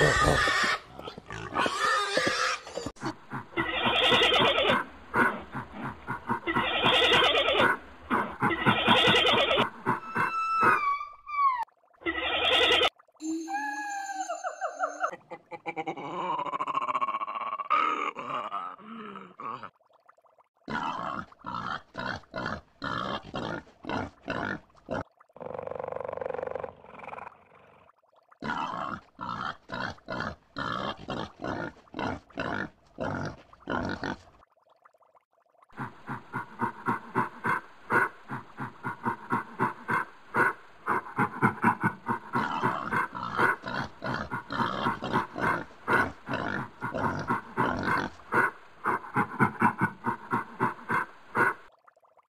oh, oh.